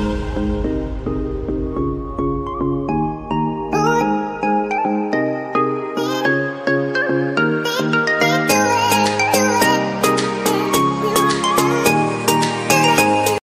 うん。